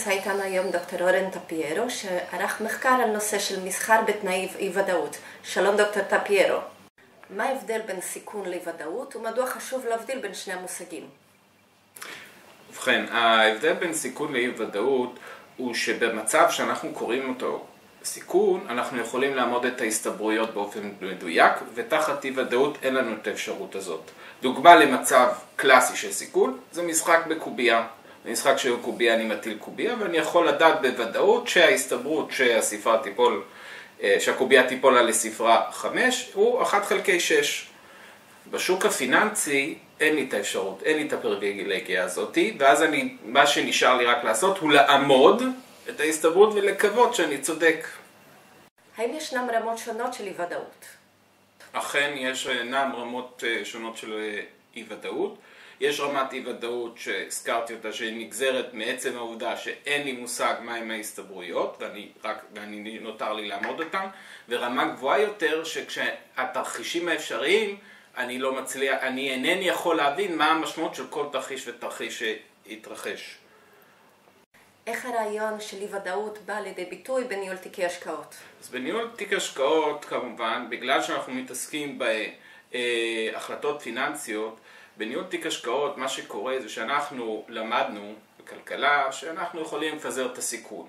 נמצא איתנו היום דוקטור אורן טפיירו, שערך מחקר על נושא של מסחר בתנאי אי ודאות. שלום דוקטור טפיירו. מה ההבדל בין סיכון לאי ודאות ומדוע חשוב להבדיל בין שני המושגים? ובכן, ההבדל בין סיכון לאי ודאות הוא שבמצב שאנחנו קוראים אותו סיכון, אנחנו יכולים לעמוד את ההסתברויות באופן מדויק, ותחת אי ודאות אין לנו את האפשרות הזאת. דוגמה למצב קלאסי של סיכון, זה משחק בקובייה. במשחק של קובייה אני מטיל קובייה, ואני יכול לדעת בוודאות שההסתברות שהספרה תיפול, אה, שהקובייה תיפול על הספרה 5, הוא 1 חלקי 6. בשוק הפיננסי אין לי את האפשרות, אין לי את הפריבילגיה הזאתי, ואז אני, מה שנשאר לי רק לעשות הוא לעמוד את ההסתברות ולקוות שאני צודק. האם ישנם רמות שונות של אי ודאות? אכן יש אינם רמות אה, שונות של אה, אי ודאות. יש רמת אי ודאות שהזכרתי אותה שהיא נגזרת מעצם העובדה שאין לי מושג מהם ההסתברויות ואני, רק, ואני נותר לי לעמוד אותם ורמה גבוהה יותר שכשהתרחישים האפשריים אני לא מצליח, אני אינני יכול להבין מה המשמעות של כל תרחיש ותרחיש שהתרחש. איך הרעיון של אי ודאות בא לידי ביטוי בניהול תיקי השקעות? אז בניהול תיק השקעות כמובן, בגלל שאנחנו מתעסקים בהחלטות פיננסיות, בניהול תיק השקעות מה שקורה זה שאנחנו למדנו בכלכלה שאנחנו יכולים לפזר את הסיכון.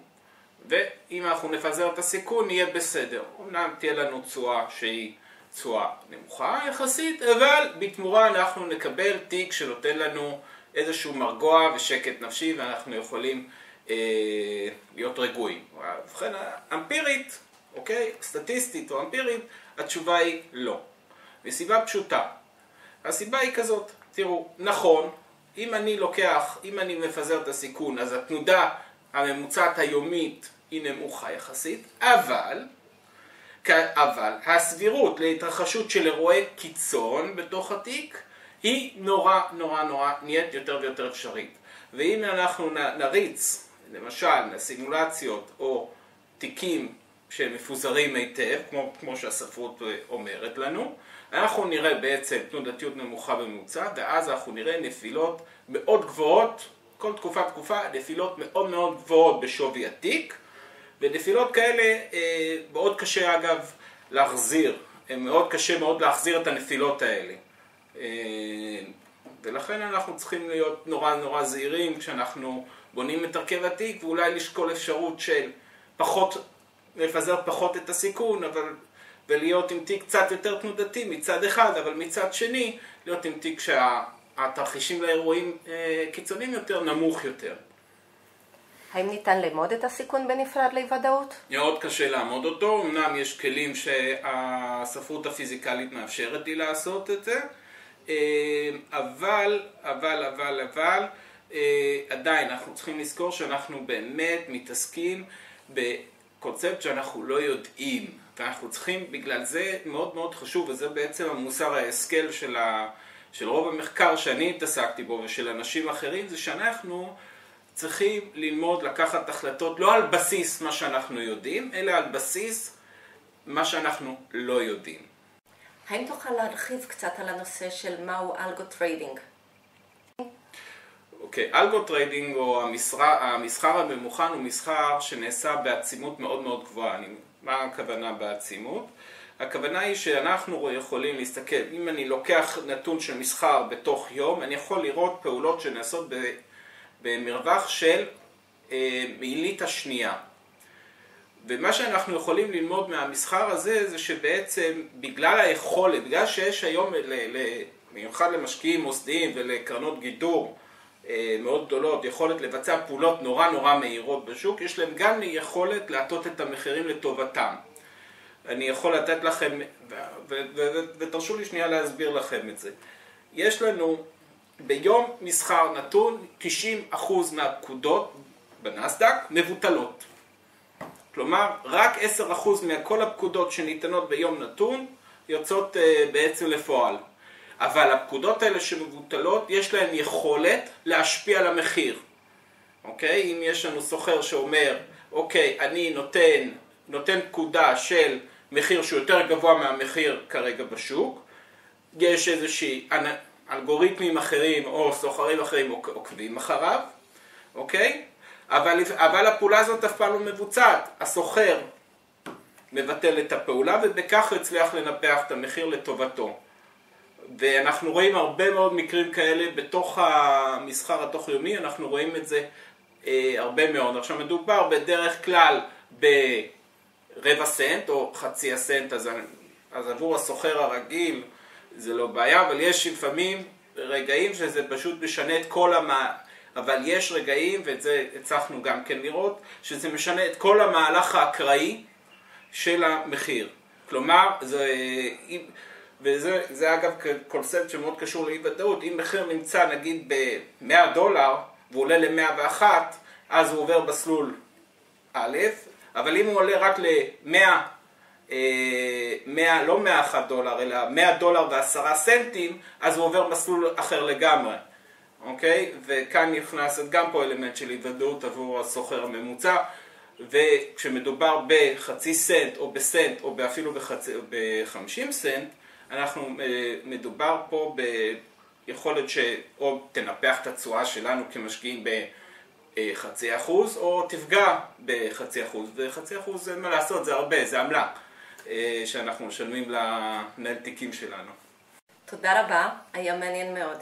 ואם אנחנו נפזר את הסיכון נהיה בסדר. אמנם תהיה לנו תשואה שהיא תשואה נמוכה יחסית, אבל בתמורה אנחנו נקבל תיק שנותן לנו איזשהו מרגוע ושקט נפשי ואנחנו יכולים אה, להיות רגועים. ובכן, אמפירית, אוקיי, סטטיסטית או אמפירית, התשובה היא לא. מסיבה פשוטה. הסיבה היא כזאת, תראו, נכון, אם אני לוקח, אם אני מפזר את הסיכון, אז התנודה הממוצעת היומית היא נמוכה יחסית, אבל, אבל הסבירות להתרחשות של אירועי קיצון בתוך התיק היא נורא נורא נורא נהיית יותר ויותר אפשרית. ואם אנחנו נריץ למשל סימולציות או תיקים שמפוזרים היטב, כמו, כמו שהספרות אומרת לנו, אנחנו נראה בעצם תנודתיות נמוכה בממוצע, ואז אנחנו נראה נפילות מאוד גבוהות, כל תקופה תקופה, נפילות מאוד מאוד גבוהות בשווי התיק, ונפילות כאלה אה, מאוד קשה אגב להחזיר, מאוד קשה מאוד להחזיר את הנפילות האלה. אה, ולכן אנחנו צריכים להיות נורא נורא זהירים כשאנחנו בונים את הרכב התיק ואולי לשקול אפשרות של פחות, לפזר פחות את הסיכון, אבל, ולהיות עם תיק קצת יותר תנודתי מצד אחד, אבל מצד שני להיות עם תיק שהתרחישים לאירועים אה, קיצוניים יותר נמוך יותר. האם ניתן לאמוד את הסיכון בנפרד לאי ודאות? מאוד קשה לעמוד אותו, אמנם יש כלים שהספרות הפיזיקלית מאפשרת לי לעשות את זה, אה, אבל, אבל, אבל, אבל, אה, עדיין אנחנו צריכים לזכור שאנחנו באמת מתעסקים בקונספט שאנחנו לא יודעים ואנחנו צריכים, בגלל זה מאוד מאוד חשוב וזה בעצם המוסר ההשכל של, ה, של רוב המחקר שאני התעסקתי בו ושל אנשים אחרים זה שאנחנו צריכים ללמוד לקחת החלטות לא על בסיס מה שאנחנו יודעים אלא על בסיס מה שאנחנו לא יודעים. האם תוכל להרחיב קצת על הנושא של מהו algo trading? אוקיי, okay, algo trading או המסחר, המסחר הממוכן הוא מסחר שנעשה בעצימות מאוד מאוד גבוהה. אני, מה הכוונה בעצימות? הכוונה היא שאנחנו יכולים להסתכל, אם אני לוקח נתון של מסחר בתוך יום, אני יכול לראות פעולות שנעשות במרווח של אה, מעילית השנייה. ומה שאנחנו יכולים ללמוד מהמסחר הזה זה שבעצם בגלל היכולת, בגלל שיש היום במיוחד למשקיעים מוסדיים ולקרנות גידור מאוד גדולות, יכולת לבצע פעולות נורא נורא מהירות בשוק, יש להם גם יכולת להטות את המחירים לטובתם. אני יכול לתת לכם, ותרשו לי שנייה להסביר לכם את זה. יש לנו ביום מסחר נתון 90% מהפקודות בנסדק מבוטלות. כלומר, רק 10% מכל הפקודות שניתנות ביום נתון יוצאות uh, בעצם לפועל. אבל הפקודות האלה שמבוטלות, יש להן יכולת להשפיע על המחיר. אוקיי? אם יש לנו סוחר שאומר, אוקיי, אני נותן, נותן פקודה של מחיר שהוא יותר גבוה מהמחיר כרגע בשוק, יש איזושהי אלגוריתמים אחרים או סוחרים אחרים עוקבים אחריו, אוקיי? אבל, אבל הפעולה הזאת אף פעם לא מבוצעת. הסוחר מבטל את הפעולה ובכך הצליח לנפח את המחיר לטובתו. ואנחנו רואים הרבה מאוד מקרים כאלה בתוך המסחר התוך יומי, אנחנו רואים את זה אה, הרבה מאוד. עכשיו מדובר בדרך כלל ברבע סנט או חצי הסנט, אז, אז עבור הסוחר הרגיל זה לא בעיה, אבל יש לפעמים רגעים שזה פשוט משנה את כל המה... אבל יש רגעים, ואת זה הצלחנו גם כן לראות, שזה משנה את כל המהלך האקראי של המחיר. כלומר, זה, וזה זה אגב קונספט שמאוד קשור לאי ודאות, אם מחיר נמצא נגיד ב-100 דולר והוא עולה ל-101, אז הוא עובר מסלול א', אבל אם הוא עולה רק ל-100, 100, לא 101 דולר, אלא 100 דולר ועשרה סנטים, אז הוא עובר מסלול אחר לגמרי, אוקיי? וכאן נכנס גם פה אלמנט של אי ודאות עבור הסוחר הממוצע. וכשמדובר בחצי סנט או בסנט או אפילו ב-50 סנט, אנחנו, אה, מדובר פה ביכולת שאו תנפח את התשואה שלנו כמשקיעים בחצי אחוז, או תפגע בחצי אחוז, וחצי אחוז אין מה לעשות, זה הרבה, זה עמלה אה, שאנחנו משלמים למנהל תיקים שלנו. תודה רבה, היה מעניין מאוד.